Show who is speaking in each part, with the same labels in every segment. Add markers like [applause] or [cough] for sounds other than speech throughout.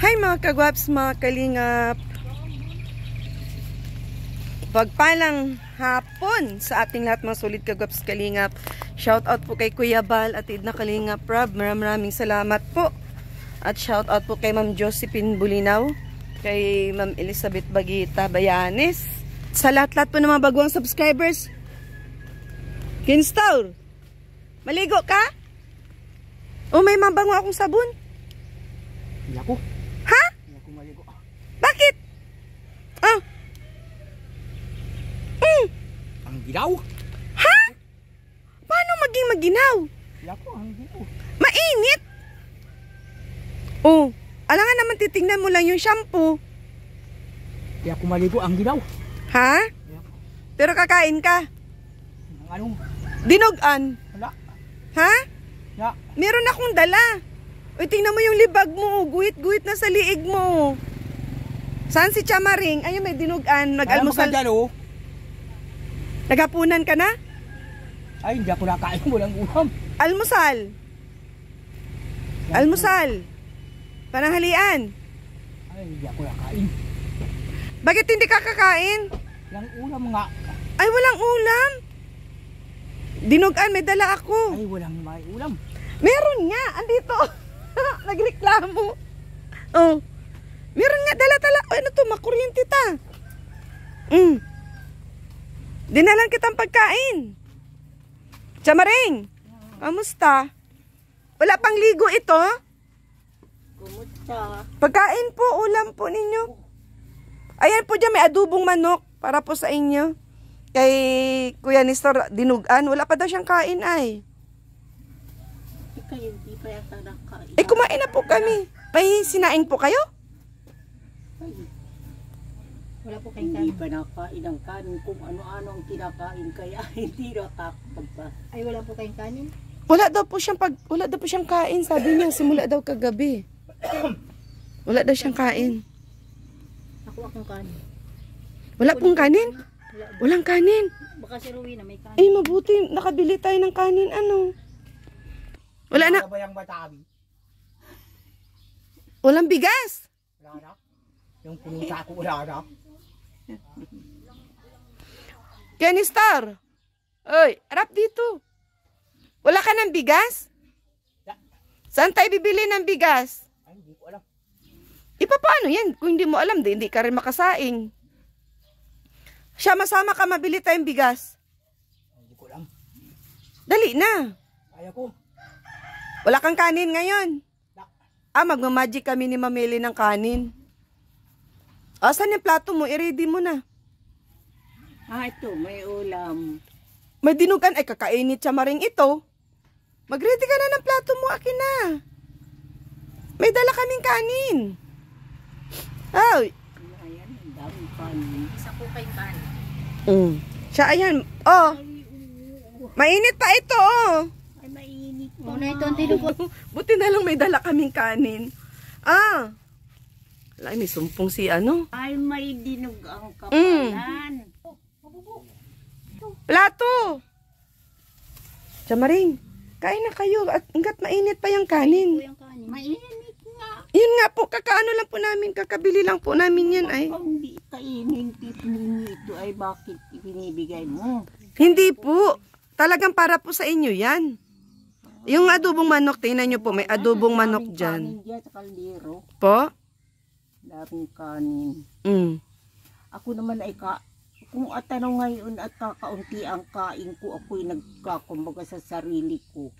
Speaker 1: Hi mga kagwaps, mga kalingap. Pagpalang hapon sa ating lahat mga solid kagwaps kalingap. Shout out po kay Kuya Bal at Idna Kalingap Rob. Maraming maraming salamat po. At shout out po kay Ma'am Josephine Bulinaw, kay Ma'am Elizabeth Bagita Bayanes. Sa lahat-lahat po ng mga bagong subscribers. Kinstaur, maligo ka? O may mabango akong sabon?
Speaker 2: Hindi ako.
Speaker 1: Ha?
Speaker 2: Hindi ako maligo.
Speaker 1: Bakit? Ah. Mm.
Speaker 2: Ang gilaw.
Speaker 1: Ha? Paano maging maginaw?
Speaker 2: Hindi ako. Ang gilaw.
Speaker 1: Mainit. Oh, alangan naman titingnan mo lang yung shampoo.
Speaker 2: Hindi ako maligo. Ang gilaw.
Speaker 1: Ha?
Speaker 2: Hindi ako.
Speaker 1: Pero kakain ka.
Speaker 2: Ang ano?
Speaker 1: Dinogan.
Speaker 2: Wala.
Speaker 1: Ha?
Speaker 2: Ya.
Speaker 1: Meron akong dala. Uy, tingnan mo yung libag mo. Guhit-guhit na sa liig mo. Saan si Chamaring? Ayun, may dinugan. Nag-almusal.
Speaker 2: Alam mo ka dyan, oh.
Speaker 1: Nagapunan ka na?
Speaker 2: Ay, hindi ako nakain. Walang ulam.
Speaker 1: Almusal. Almusal. Pananghalian.
Speaker 2: Ay, hindi ako nakain.
Speaker 1: Bakit hindi ka kakain?
Speaker 2: Walang ulam nga.
Speaker 1: Ay, walang ulam. Dinugan, may dala ako.
Speaker 2: Ay, walang may ulam.
Speaker 1: Meron nga, andito. [laughs] Nagreklamo. Oh. Meron nga, dala-dala. Oh, ano to, makuryente ta. Mm. Dinalan kitang pagkain. Chamaring, kamusta? Wala pang ligo ito?
Speaker 2: Kumusta?
Speaker 1: Pagkain po, ulam po ninyo. Ayan po dyan, may adubong manok para po sa inyo. Kay Kuya Nestor, dinugan. Wala pa daw siyang kain ay.
Speaker 3: Kayo hindi pa yata nakain.
Speaker 1: Eh, kumain na po kami. May sinaing po kayo?
Speaker 3: Wala po kayong Hindi pa nakain ang kanin kung ano-ano ang kinakain kaya [laughs] hindi nakakapagpa. Ay wala po kayong kanin?
Speaker 1: Wala daw po siyang pag wala daw po siyang kain, sabi niya simula daw kagabi. Wala daw siyang kain.
Speaker 3: Ako akong kanin.
Speaker 1: Wala pong kanin?
Speaker 3: Wala.
Speaker 1: Walang kanin.
Speaker 3: Baka si Rowena may kanin.
Speaker 1: Eh mabuti nakabili tayo ng kanin ano. Wala na,
Speaker 2: Wala ba yung batabi?
Speaker 1: walang bigas.
Speaker 2: Wala na. Yung punusa ko, wala na.
Speaker 1: Kenny Star. Oy, harap dito. Wala ka ng bigas? Saan tayo bibili ng bigas?
Speaker 2: Ay, hindi ko alam.
Speaker 1: Ipa paano yan? Kung hindi mo alam, di, hindi ka rin makasaing. Siya, masama ka, mabili tayong bigas.
Speaker 2: Ay, Hindi ko alam.
Speaker 1: Dali na.
Speaker 2: Ayaw ko.
Speaker 1: Wala kang kanin ngayon. Ah, magmamagic kami ni Mamili ng kanin. Asan yung plato mo? I-ready mo na.
Speaker 3: Ah, ito, may ulam.
Speaker 1: May dinugan. Ay, kakainit siya maring ito. Mag-ready ka na ng plato mo, akin na. May dala kaming kanin. Ay.
Speaker 3: Ayan, ang daming kanin. Isa po kayong kanin.
Speaker 1: Mm. Siya, ayan. Oh. Mainit pa ito, oh.
Speaker 3: Ay, mainit po na ito ang tinugot. [laughs]
Speaker 1: Buti na lang may dala kaming kanin. Ah. Wala, may sumpong si ano.
Speaker 3: Ay, may dinug ang kapalan.
Speaker 1: Plato! Chamaring, kain na kayo at hanggat mainit pa yung kanin.
Speaker 3: Mainit nga.
Speaker 1: Yun nga po, kakaano lang po namin, kakabili lang po namin yan ay.
Speaker 3: Hindi kainin ito ay bakit ibinibigay mo?
Speaker 1: Hindi po, talagang para po sa inyo yan. Yung adobong manok, tingnan nyo po, may adobong manok dyan. Po?
Speaker 3: Daming kanin.
Speaker 1: Mm.
Speaker 3: Ako naman ay ka, kung at ano ngayon at kakaunti ang kain ko, ako'y nagkakumbaga sa sarili ko.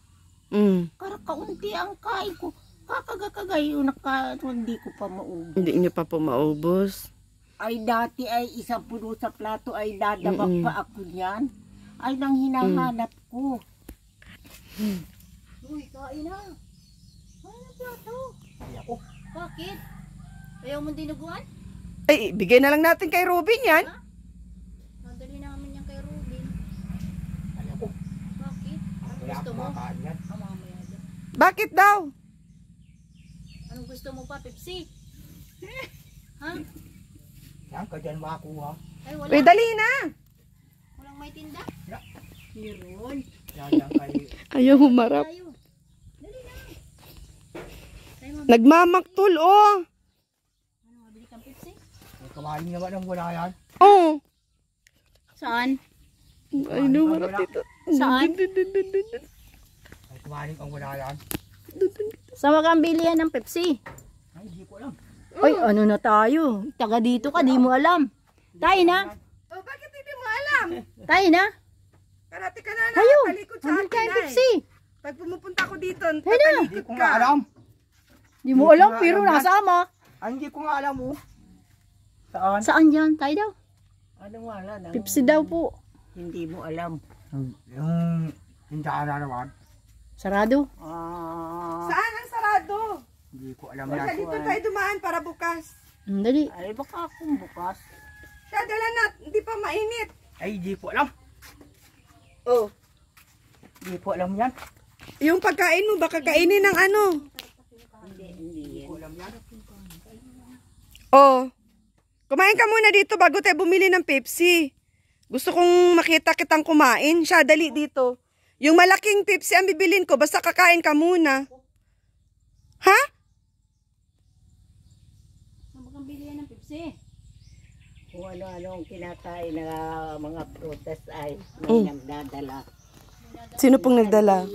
Speaker 1: Mm.
Speaker 3: Karakaunti ang kain ko. Kakagakagayo na ka, hindi ko pa maubos.
Speaker 1: Hindi nyo pa po maubos.
Speaker 3: Ay dati ay isang puno sa plato ay dadabak
Speaker 1: Mm-mm.
Speaker 3: pa ako niyan. Ay nang hinahanap ko. Uy, kain na. Kain na plato.
Speaker 2: Ayaw ko.
Speaker 3: Bakit? Ayaw mo dinuguan?
Speaker 1: Ay, bigay na lang natin kay Robin yan.
Speaker 3: Nadali namin yan kay Ruben.
Speaker 2: Ayaw ko.
Speaker 3: Bakit? Anong
Speaker 2: Wala
Speaker 3: gusto mo? Ah.
Speaker 1: Bakit daw?
Speaker 3: Anong gusto mo pa, Pepsi? ha?
Speaker 2: Yan, ka dyan makakuha.
Speaker 3: Ay, wala.
Speaker 1: Uy, dali na.
Speaker 3: Walang may tinda?
Speaker 2: Wala.
Speaker 3: Meron.
Speaker 1: Ayaw humarap.
Speaker 3: Dali na.
Speaker 1: Nagmamaktol, oh.
Speaker 2: Kawain naman ang wala yan.
Speaker 1: Oh.
Speaker 3: Saan?
Speaker 1: I know what ito.
Speaker 3: Saan?
Speaker 2: Ay, kawain ang wala yan.
Speaker 3: Sa magambili yan ng Pepsi.
Speaker 2: Ay, hindi ko alam.
Speaker 3: Ay, ano na tayo? Taga dito ka, di mo alam. Tayo na.
Speaker 1: Oh, bakit hindi mo alam?
Speaker 3: Tayo na.
Speaker 1: Parati ka na na.
Speaker 3: Tayo.
Speaker 1: Talikod sa akin ay.
Speaker 3: Pepsi.
Speaker 1: Pag pumupunta ako dito,
Speaker 3: Tayo na.
Speaker 2: Hindi
Speaker 1: tatalikod
Speaker 2: ko
Speaker 1: ka.
Speaker 2: nga alam.
Speaker 3: Di mo alam, pero nasama.
Speaker 2: Ay, hindi ko nga alam oh. Saan?
Speaker 3: Saan yan? Tayo daw.
Speaker 2: Anong wala na?
Speaker 3: Pepsi daw po.
Speaker 2: Hindi mo alam. Yung tindahan na naman.
Speaker 3: Sarado.
Speaker 1: Saan ang sarado?
Speaker 2: Hindi ko alam
Speaker 1: Basta
Speaker 2: yan.
Speaker 1: dito tayo dumaan para bukas.
Speaker 3: Hmm, dali.
Speaker 2: Ay, baka akong bukas.
Speaker 1: Siya, dala na. Hindi pa mainit.
Speaker 2: Ay, hindi ko alam.
Speaker 1: Oh.
Speaker 2: Hindi ko alam yan.
Speaker 1: Yung pagkain mo, baka kainin ng ano.
Speaker 2: Hindi ko alam yan.
Speaker 1: Oh. Kumain ka muna dito bago tayo bumili ng Pepsi. Gusto kong makita kitang kumain. Siya, dali dito. Yung malaking Pepsi ang bibilin ko, basta kakain ka muna. Ha?
Speaker 3: Magambili yan ng Pepsi.
Speaker 4: kung ano-ano ang kinakain na mga prutas ay
Speaker 1: Mm.
Speaker 4: may nagdadala.
Speaker 1: Sino pong nagdala?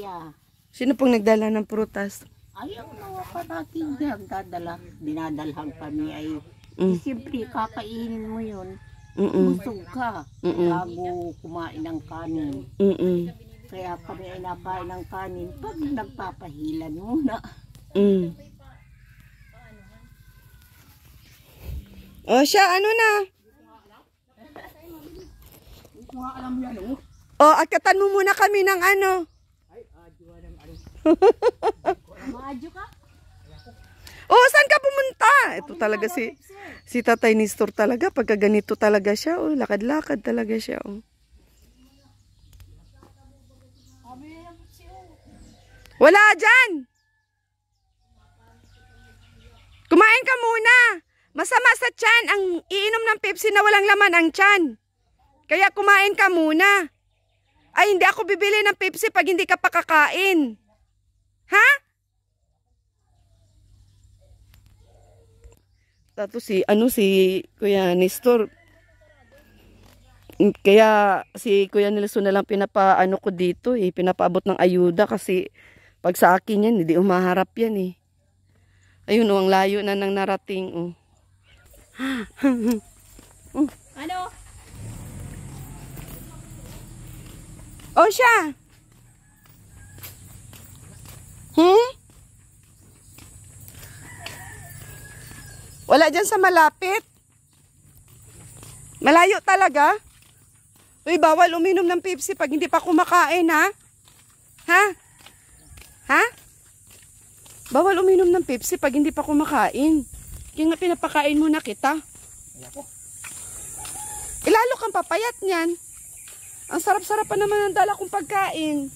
Speaker 1: Sino pong nagdala ng prutas?
Speaker 4: Ay, ang mga parating nagdadala, dinadalhan kami ay
Speaker 1: Mm.
Speaker 4: siyempre kakainin mo yun.
Speaker 1: Mm-mm.
Speaker 4: Busog ka
Speaker 1: Mm-mm.
Speaker 4: bago kumain ng kanin.
Speaker 1: Mm-mm.
Speaker 4: Kaya kami ay nakain ng kanin pag nagpapahilan muna.
Speaker 1: Mm. Oh, siya, ano na?
Speaker 2: Nga alam yan oh.
Speaker 1: Akatan mo muna kami ng ano. [laughs]
Speaker 3: Maadyo ka?
Speaker 1: Oh, saan ka pumunta? Ito talaga si si Tatay Nestor talaga. Pagka ganito talaga siya. Oh, lakad-lakad talaga siya. Oh. Wala dyan. Kumain ka muna. Masama sa tiyan ang iinom ng Pepsi na walang laman ang tiyan. Kaya kumain ka muna. Ay, hindi ako bibili ng Pepsi pag hindi ka pa kakain. Ha? Tapos si, ano si Kuya Nestor, mm, kaya si Kuya Nelson na lang pinapaano ko dito eh, pinapaabot ng ayuda kasi pag sa akin yan, hindi umaharap yan eh. Ayun oh, ang layo na nang narating oh. [laughs]
Speaker 3: Ano?
Speaker 1: Oh siya! Hmm? Wala dyan sa malapit? Malayo talaga? Uy, bawal uminom ng Pepsi pag hindi pa kumakain, ha? Ha? Ha? Bawal uminom ng Pepsi pag hindi pa kumakain. Kaya nga pinapakain muna kita. Ilalo kang papayat niyan. Ang sarap-sarap pa naman ang dala kong pagkain.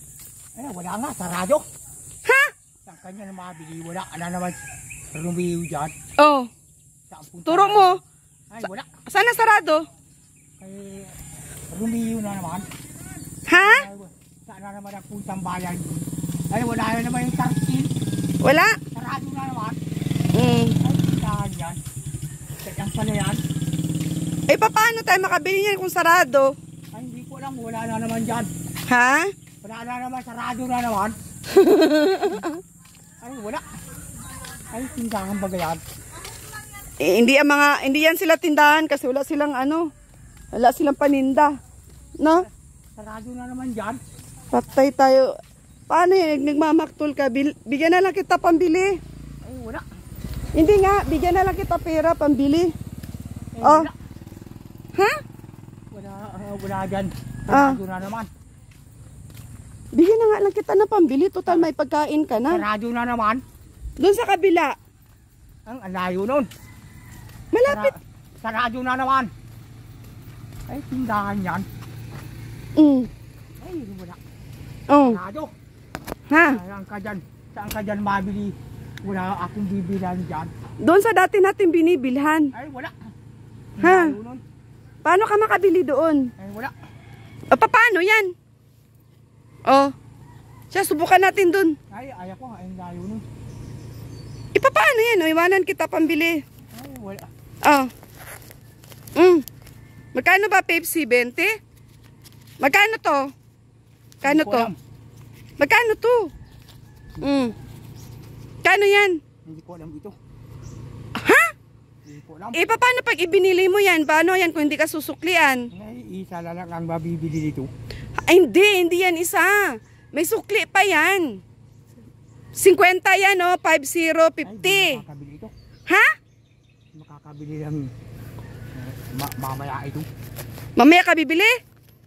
Speaker 2: Ay, wala nga, sarado.
Speaker 1: Ha?
Speaker 2: Sa kanya na mabili, wala. Ala naman, rumiyo dyan.
Speaker 1: Oh,
Speaker 2: Saan
Speaker 1: turo mo.
Speaker 2: Ay, wala.
Speaker 1: Saan na sarado?
Speaker 2: Ay, rumiyo na naman.
Speaker 1: Ha?
Speaker 2: Ay, saan na naman ang puntang bayan? Ay, wala na naman yung tarsil.
Speaker 1: Wala?
Speaker 2: Sarado na naman.
Speaker 1: Mm.
Speaker 2: Ay, tindahan yan. Kanyang pala yan.
Speaker 1: Eh, paano tayo makabili niyan kung sarado?
Speaker 2: Ay, hindi ko alam. Wala na naman dyan.
Speaker 1: Ha?
Speaker 2: Wala na naman. Sarado na naman. [laughs] Ay, wala. Ay, tindahan ba yan?
Speaker 1: Eh, hindi ang mga, hindi yan sila tindahan kasi wala silang ano, wala silang paninda. No?
Speaker 2: Sarado na naman dyan.
Speaker 1: Patay tayo. Paano yun? Nagmamaktol ka. Bil- bigyan na lang kita pambili.
Speaker 2: Ay, wala.
Speaker 1: Hindi nga, bigyan na lang kita pera pambili.
Speaker 2: Ay,
Speaker 1: Oh.
Speaker 2: wala.
Speaker 1: Ha?
Speaker 2: Wala, ah, wala dyan.
Speaker 1: Ah.
Speaker 2: Sarado na naman.
Speaker 1: Bigyan na nga lang kita ng pambili. Total may pagkain ka na.
Speaker 2: Sarado na naman.
Speaker 1: Doon sa kabila.
Speaker 2: Ang alayo nun.
Speaker 1: Malapit.
Speaker 2: Sara- sarado na naman. Ay, tindahan yan.
Speaker 1: Mm.
Speaker 2: Ay, wala.
Speaker 1: Oh.
Speaker 2: Sarado.
Speaker 1: Ha?
Speaker 2: Saan ka dyan? Saan ka dyan mabili? Wala akong bibilan dyan.
Speaker 1: Doon sa dati natin binibilhan.
Speaker 2: Ay, wala.
Speaker 1: Ha? Paano ka makabili doon?
Speaker 2: Ay, wala.
Speaker 1: O, paano yan? Oh. Siya, subukan natin doon.
Speaker 2: Ay, ayaw ko. Ay, layo nun.
Speaker 1: E, paano yan? O, iwanan kita pambili.
Speaker 2: Ay, wala.
Speaker 1: Oh. Mm. Magkano ba Pepsi? 20? Magkano to? Kano
Speaker 2: Hindi ko
Speaker 1: to? Magkano to? Mm. Kano yan?
Speaker 2: Hindi ko alam ito.
Speaker 1: Ha?
Speaker 2: Hindi ko alam.
Speaker 1: Eh, paano pag ibinili mo yan? Paano yan kung hindi ka susuklian?
Speaker 2: Ay, isa lang ang mabibili dito.
Speaker 1: Ay, hindi. Hindi yan isa. May sukli pa yan. 50 yan, oh. 50,
Speaker 2: Ay, hindi
Speaker 1: 50.
Speaker 2: makakabili ito.
Speaker 1: Ha?
Speaker 2: Makakabili lang eh, ma- mamaya ito.
Speaker 1: Mamaya ka bibili?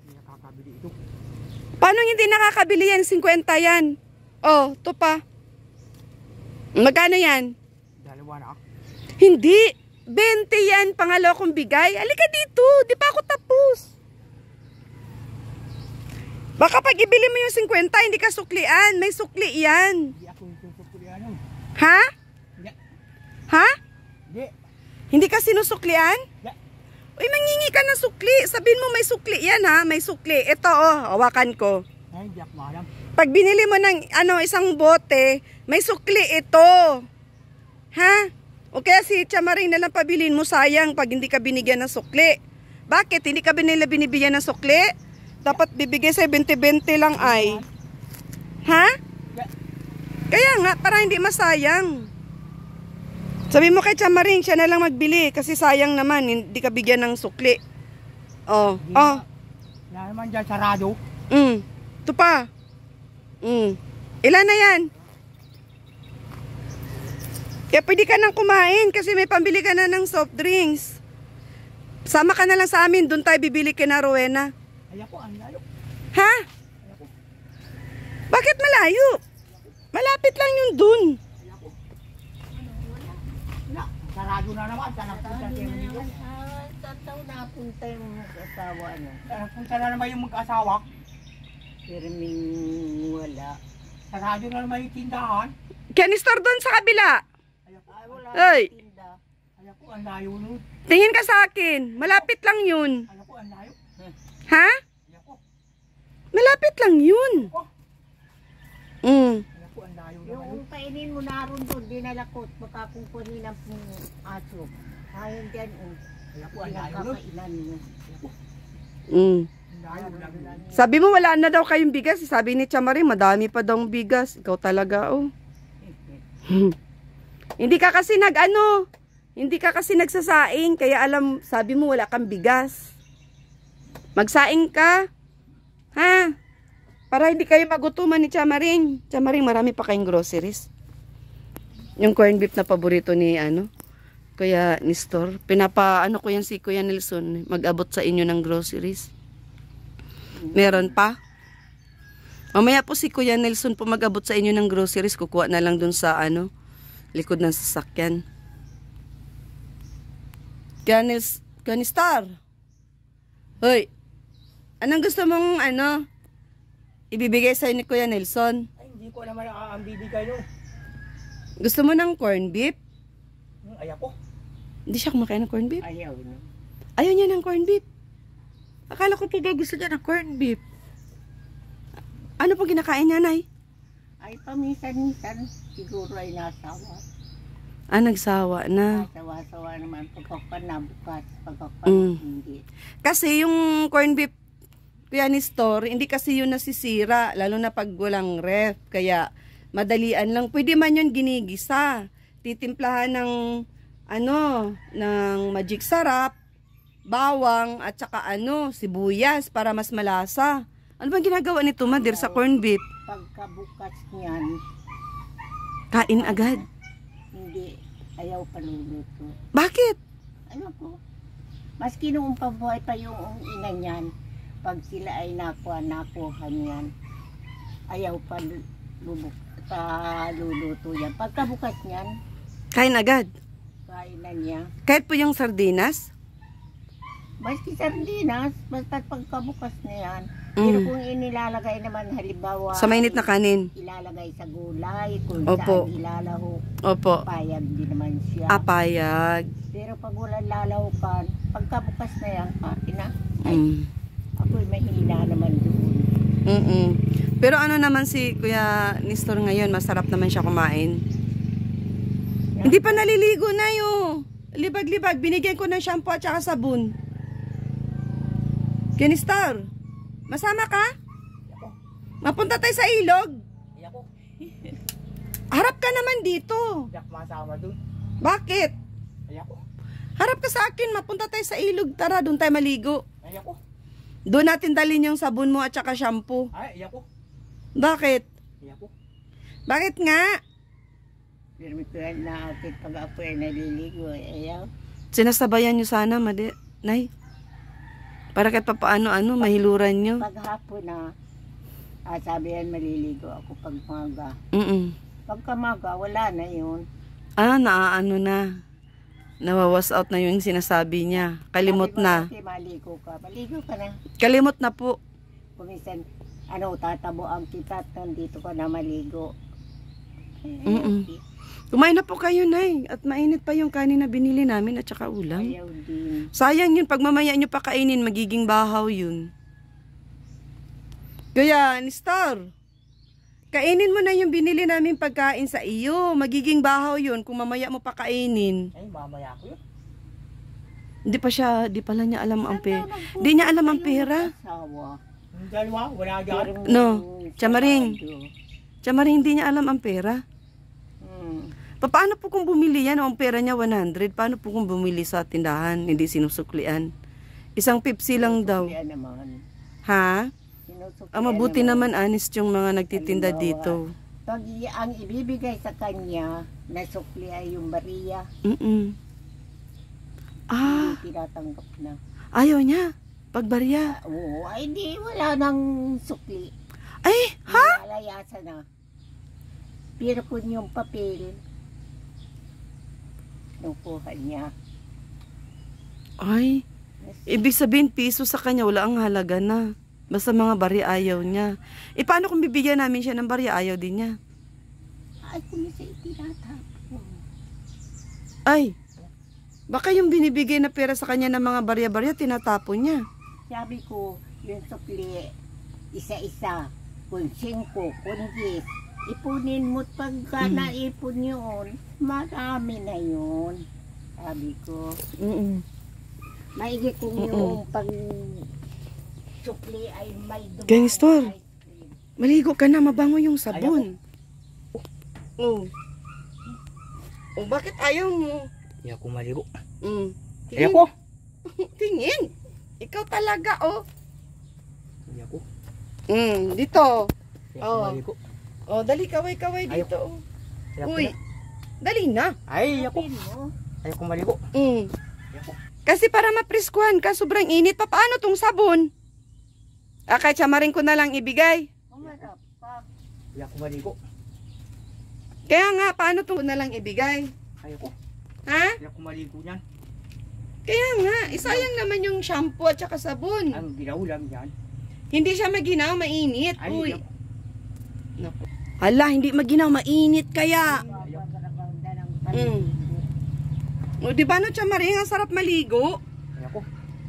Speaker 2: Hindi nakakabili ito.
Speaker 1: Paano hindi nakakabili yan? 50 yan. Oh, to pa. Magkano yan?
Speaker 2: Dalawa na.
Speaker 1: Hindi. 20 yan. Pangalo kong bigay. Alika dito. Di pa ako tapos. Baka pag ibili mo yung 50, hindi ka suklian. May sukli yan.
Speaker 2: Hindi ako yung susukulian nun.
Speaker 1: Ha?
Speaker 2: Hindi.
Speaker 1: Ha?
Speaker 2: Hindi.
Speaker 1: Ka sinusuklian? Uy, mangingi ka ng sukli. Sabihin mo may sukli yan ha. May sukli. Ito oh, hawakan ko.
Speaker 2: Ay, hindi ako.
Speaker 1: Pag binili mo ng ano, isang bote, may sukli ito. Ha? O kaya si Chamaring na lang pabilin mo, sayang pag hindi ka binigyan ng sukli. Bakit? Hindi ka binila binibigyan ng sukli? Dapat bibigay sa 20-20 lang ay. Ha? Kaya nga, para hindi masayang. Sabi mo kay Chamaring, siya na lang magbili kasi sayang naman, hindi ka bigyan ng sukli. Oh,
Speaker 2: Hindi
Speaker 1: oh,
Speaker 2: na. Yan naman dyan sarado.
Speaker 1: mm, ito pa. Mm. Ilan na yan? Kaya pwede ka nang kumain kasi may pambili ka na ng soft drinks. Sama ka na lang sa amin, doon tayo bibili kina Rowena.
Speaker 2: Ay ako, ang layo.
Speaker 1: Ha? Bakit malayo? Malapit lang yun dun.
Speaker 2: Sarado na naman. Sana punta
Speaker 4: Sabi
Speaker 2: tayo
Speaker 4: na
Speaker 2: dito.
Speaker 4: naman, tataw na punta yung asawa ano.
Speaker 2: Sana punta na naman yung mag-asawa.
Speaker 4: Pirming wala.
Speaker 2: Sarado na naman yung tindahan.
Speaker 1: Kanister doon sa kabila.
Speaker 2: Ay
Speaker 4: wala
Speaker 1: Ay.
Speaker 4: tinda.
Speaker 2: ay ako, ang layo nun.
Speaker 1: Tingin ka sa akin. Malapit lang yun.
Speaker 2: Ay ako, ang layo.
Speaker 1: Ha? Malapit lang yun. Mm.
Speaker 2: Ay ako, ang layo naman
Speaker 4: Yung kainin mo naroon doon, dinalakot, baka kung kunin ang aso. Ayun dyan, oh.
Speaker 2: Ay ako, ang layo nun.
Speaker 4: Mo.
Speaker 1: Mm.
Speaker 2: Layo.
Speaker 1: Sabi mo wala na daw kayong bigas. Sabi ni Chamari, madami pa daw bigas. Ikaw talaga, oh. [laughs] Hindi ka kasi nag ano, hindi ka kasi nagsasaing, kaya alam, sabi mo wala kang bigas. Magsaing ka. Ha? Para hindi kayo magutuman ni Chamaring. Chamaring, marami pa kayong groceries. Yung corned beef na paborito ni ano, Kuya Nestor. Pinapa, ano ko yan si Kuya Nelson, mag-abot sa inyo ng groceries. Meron pa? Mamaya po si Kuya Nelson po mag-abot sa inyo ng groceries. Kukuha na lang dun sa ano, likod ng sasakyan. Kuya Nels, Kuya Nestor. Hoy, anong gusto mong ano, ibibigay sa ni Kuya Nelson?
Speaker 2: Ay, hindi ko naman ang bibigay nun.
Speaker 1: Gusto mo ng corned beef?
Speaker 2: Hmm, Ay ako.
Speaker 1: Hindi siya kumakain ng corned beef.
Speaker 4: Ayaw, no?
Speaker 1: Ayaw niya ng corned beef. Akala ko po ba gusto niya ng corned beef? Ano po kinakain niya, Nay?
Speaker 4: Ay, paminsan-minsan, siguro ay nasawa.
Speaker 1: Ah, nagsawa na.
Speaker 4: Nasawa-sawa naman pagkakan na bukas, pagkakan
Speaker 1: Mm.
Speaker 4: hindi.
Speaker 1: Kasi yung corned beef kuya ni store, hindi kasi yun nasisira, lalo na pag walang ref. Kaya madalian lang. Pwede man yun ginigisa. Titimplahan ng ano, ng magic sarap, bawang, at saka ano, sibuyas para mas malasa. Ano bang ginagawa nito, Madir, sa corned beef?
Speaker 4: Pagkabukas niyan,
Speaker 1: Kain agad.
Speaker 4: hindi, ayaw paluluto.
Speaker 1: Bakit?
Speaker 4: Ano ko? Maski noong pabuhay pa yung ina niyan, pag sila ay nakuha, nakuha niyan, ayaw pa lu- lubuk, paluluto yan. Pagkabukas niyan,
Speaker 1: Kain agad.
Speaker 4: kain na niya.
Speaker 1: Kahit po yung sardinas?
Speaker 4: Maski sardinas, basta pagkabukas na yan. Pero
Speaker 1: Mm.
Speaker 4: kung inilalagay naman halimbawa,
Speaker 1: Sa mainit na kanin.
Speaker 4: ilalagay sa gulay, kung
Speaker 1: Opo.
Speaker 4: saan ilalaho,
Speaker 1: Opo.
Speaker 4: payag din naman siya.
Speaker 1: Apayag.
Speaker 4: Pero pag walang lalahukan, pagkabukas na yan, kain na. Ay,
Speaker 1: Mm.
Speaker 4: Ako'y mahina naman doon.
Speaker 1: Mm-mm. Pero ano naman si Kuya Nestor ngayon, masarap naman siya kumain. Hindi pa naliligo na yun. Libag-libag. Binigyan ko ng shampoo at saka sabon. Kenistar, masama ka? Mapunta tayo sa ilog. [laughs] Harap ka naman dito.
Speaker 2: Masama dun.
Speaker 1: Bakit? Harap ka sa akin. Mapunta tayo sa ilog. Tara, doon tayo maligo.
Speaker 2: Ay ako.
Speaker 1: Doon natin dalhin yung sabon mo at saka shampoo.
Speaker 2: Ay, ay ako.
Speaker 1: Bakit?
Speaker 2: Ay ako.
Speaker 1: Bakit nga?
Speaker 4: Pero may kaya na atin pag ako ay naliligo, eh, ayaw.
Speaker 1: Sinasabayan nyo sana, madi. Nay. Para kahit papaano, ano, mahiluran nyo.
Speaker 4: Pag hapon na, ah, sabi yan maliligo ako pag maga.
Speaker 1: Mm
Speaker 4: Pagka maga, wala na yun.
Speaker 1: Ah, naaano na. Nawawas out na yung sinasabi niya. Kalimot na.
Speaker 4: Kasi maligo ka. Maligo ka na.
Speaker 1: Kalimot na po.
Speaker 4: Kumisan, ano, tatabo ang kita at nandito ka na maligo. Eh,
Speaker 1: Mm-mm. Kumain na po kayo, Nay. At mainit pa yung kanin na binili namin at saka ulam.
Speaker 4: Ayaw din.
Speaker 1: Sayang yun. Pag mamaya nyo pa kainin, magiging bahaw yun. Kaya, Star, kainin mo na yung binili namin pagkain sa iyo. Magiging bahaw yun kung mamaya mo pa kainin.
Speaker 2: Ay, mamaya ko yun.
Speaker 1: Hindi pa siya, di pala niya alam ang pera. Di niya alam ang pera.
Speaker 2: Dalawa, wala dyan.
Speaker 1: No, Chamaring. Tsamaring hindi niya alam ang pera.
Speaker 4: Hmm.
Speaker 1: Pa- Paano po kung bumili yan? Ang pera niya 100. Paano po kung bumili sa tindahan? Hindi sinusuklian. Isang Pepsi lang daw. Ha?
Speaker 4: Sinusuklian
Speaker 1: Ah, mabuti naman honest yung mga nagtitinda dito.
Speaker 4: Pag ang ibibigay sa kanya, na sukli ay yung bariya,
Speaker 1: Mm Ah,
Speaker 4: hindi tinatanggap na.
Speaker 1: ayaw niya. Pagbarya.
Speaker 4: Oo, ay di, wala nang sukli.
Speaker 1: Ay, ha?
Speaker 4: Nalalayasan na. Pero kung yung papel, nukuha niya.
Speaker 1: Ay, ibig sabihin piso sa kanya, wala ang halaga na. Basta mga barya ayaw niya. E paano kung bibigyan namin siya ng barya, ayaw din niya?
Speaker 4: Ay, kung isa itinatapon.
Speaker 1: Ay, baka yung binibigay na pera sa kanya ng mga barya-barya, tinatapon niya.
Speaker 4: Sabi ko, yung sukli, isa-isa, kung singko, kung gis, ipunin mo pagka
Speaker 1: Mm.
Speaker 4: naipon yun, marami na yun. Sabi ko,
Speaker 1: Mm
Speaker 4: maigi kung yung pag sukli ay may dumaan cream.
Speaker 1: Maligo ka na, mabango yung sabon. Oh. Oh, bakit ayaw mo?
Speaker 2: Ay ako maligo.
Speaker 1: Mm.
Speaker 2: Ay ako. [laughs]
Speaker 1: Tingin. Ikaw talaga, oh.
Speaker 2: Ay ako.
Speaker 1: Mm, dito.
Speaker 2: Ay ako
Speaker 1: Oh.
Speaker 2: maligo.
Speaker 1: Oh, dali kaway-kaway
Speaker 2: Ayaw.
Speaker 1: dito. oh.
Speaker 2: Ay ako
Speaker 1: Uy,
Speaker 2: na.
Speaker 1: dali na.
Speaker 2: Ay ako.
Speaker 4: Pin mo,
Speaker 2: Ay ako maligo.
Speaker 1: Mm.
Speaker 2: Ay ako.
Speaker 1: Kasi para mapriskuhan ka, sobrang init pa. Paano tong sabon? Ah, kahit samarin ko na lang ibigay.
Speaker 2: Ay ako maligo.
Speaker 1: Kaya nga, paano tong na lang ibigay?
Speaker 2: Ay ako.
Speaker 1: Ha?
Speaker 2: Ay ako maligo niyan.
Speaker 1: Kaya nga, isayang naman yung shampoo at saka sabon.
Speaker 2: Ang ginaw lang yan.
Speaker 1: Hindi siya maginaw, mainit.
Speaker 2: Ay,
Speaker 1: Uy. Naku. Hala, hindi maginaw, mainit kaya. Mm. O, di ba no, Chamaring, ang sarap maligo?
Speaker 2: Ay ako.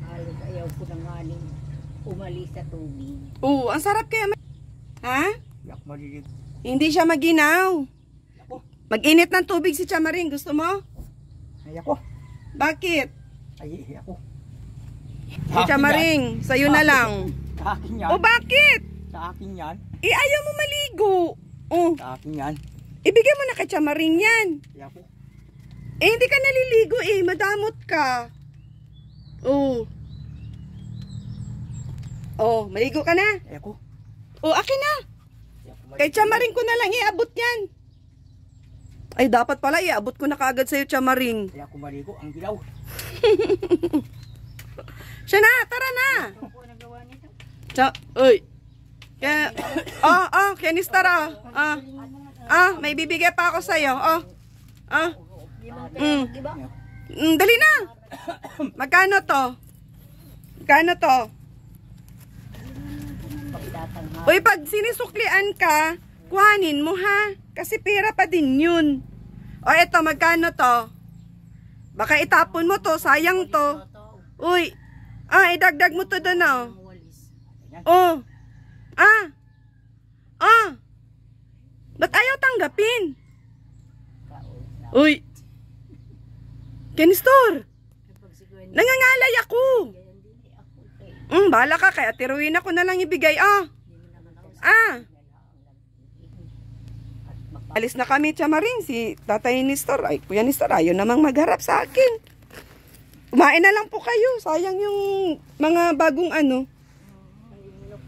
Speaker 4: Halos ayaw ko na nga rin umalis sa tubig.
Speaker 1: Oo, ang sarap kaya. ma- Ha?
Speaker 2: Ay ako maligo.
Speaker 1: Hindi siya maginaw. Mag-init ng tubig si Chamaring. Gusto mo?
Speaker 2: Ay ako.
Speaker 1: Bakit?
Speaker 2: Ay, ay ako.
Speaker 1: Si Chamaring, sa'yo na lang.
Speaker 2: Sa akin yan.
Speaker 1: O bakit?
Speaker 2: Sa akin yan.
Speaker 1: Eh, ayaw mo maligo. Oh,
Speaker 2: Sa akin yan.
Speaker 1: ibigay mo na kay Chamaring yan.
Speaker 2: Ay ako.
Speaker 1: Eh, hindi ka naliligo eh. Madamot ka. Oh. Oh, maligo ka na.
Speaker 2: Ay ako.
Speaker 1: Oh, akin na. Kay Chamaring ko na lang iabot yan. Ay, dapat pala iabot ko na kaagad sa'yo, Chamaring.
Speaker 2: Ay ako maligo. Ang gilaw. [laughs]
Speaker 1: Siya na, tara na. Cha, uy. Kaya, oh, oh, Kenistar, oh. Ah, ah, may bibigay pa ako sa'yo, oh. Ah, mm. Mm, dali na. [coughs] Magkano to? Magkano to? Uy, pag sinisuklian ka, kuhanin mo ha. Kasi pera pa din yun. O eto, magkano to? Baka itapon mo to, sayang to. Uy, ah, idagdag mo to doon oh. Oh, ah, ah. Ba't ayaw tanggapin? Uy, Kenistor, nangangalay ako. Mm, bala ka, kaya tiruin ako na lang ibigay, ah. Ah. Alis na kami, Chamaring, si Tatay Nistor. Ay, Kuya Nistor, ayaw namang magharap sa akin. Kumain na lang po kayo. Sayang yung mga bagong ano.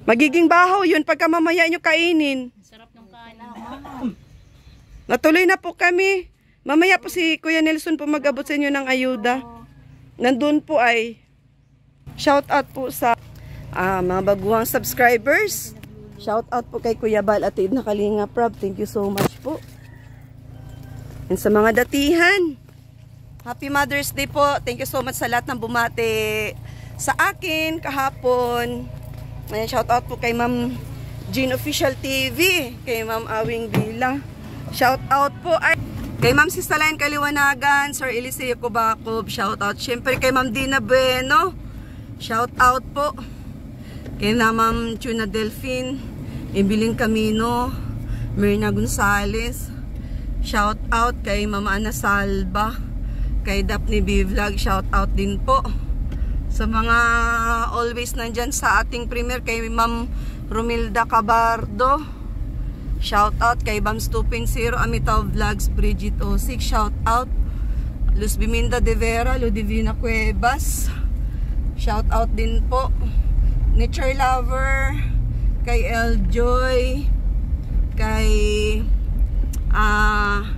Speaker 1: Magiging bahaw yun pagka mamaya nyo kainin.
Speaker 3: sarap ng kanin.
Speaker 1: Natuloy na po kami. Mamaya po si Kuya Nelson po mag-abot sa inyo ng ayuda. Nandun po ay shout out po sa ah, mga baguhang subscribers. Shout out po kay Kuya Bal at na Kalinga Prab. Thank you so much po. And sa mga datihan. Happy Mother's Day po. Thank you so much sa lahat ng bumate sa akin kahapon. Ayan, shout out po kay Ma'am Jean Official TV, kay Ma'am Awing Bila. Shout out po ay kay Ma'am Sistaline Kaliwanagan, Sir Eliseo Kubakob, shout out. Siyempre kay Ma'am Dina Bueno, shout out po. Kay na Ma'am Tuna Delphine, Ibiling Camino, Myrna Gonzales, shout out kay Ma'am Ana Salva, kay Daphne B Vlog, shout out din po sa mga always nandyan sa ating premier kay Ma'am Romilda Cabardo. Shout out kay Bams 2.0 Amitaw Vlogs Bridget Osik shout out Luz Biminda de Vera Ludivina Cuevas shout out din po Nature Lover kay El Joy kay ah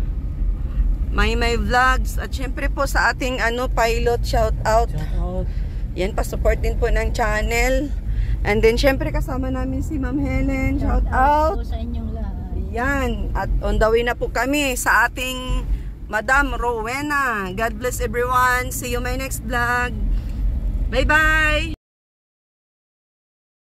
Speaker 1: may may vlogs at syempre po sa ating ano pilot shout out yan, pa-support din po ng channel. And then, syempre, kasama namin si Ma'am Helen. Shout out.
Speaker 3: po sa inyong lahat.
Speaker 1: Yan. At on the way na po kami sa ating Madam Rowena. God bless everyone. See you my next vlog. 拜拜。